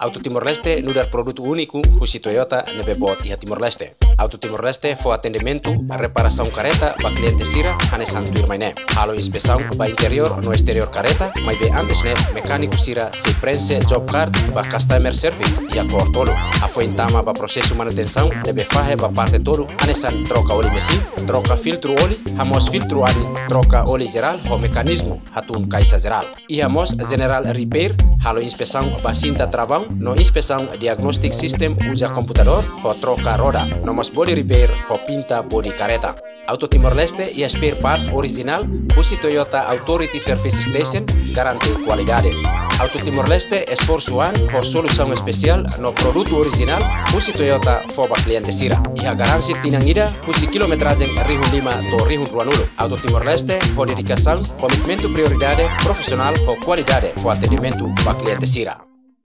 Auto Timor-Leste no dar produto único, Husi Toyota, nebe bot e Timor-Leste. Auto Timor-Leste foi atendimento, reparação careta, ba cliente sira, hane santo irmaine. Halo inspeção, ba interior no exterior careta, mas be antes ne, mecânico sira se prense job card, ba customer service e a tolo. A foi entama ba processo manutenção, nebe fahe ba parte todo, hane san troca oli mesi, troca filtro oli, hamos filtro ali, troca oli geral, ho mecanismo, hatun kaisa geral. E hamos general repair, halo inspeção ba cinta travão, no inspeção diagnostic system usa computador o troca roda, no body repair o pinta body careta. Auto Timor-Leste e spare part original usi Toyota Authority Service Station garante qualidade. Auto Timor-Leste esforço an por solução especial no produto original usi Toyota foba cliente sira. E a garantia tinangida usi kilometragem Rihu Lima do Rihu Ruanulo. Auto Timor-Leste por dedicação, commitmento prioridade profissional por qualidade for atendimento para cliente sira.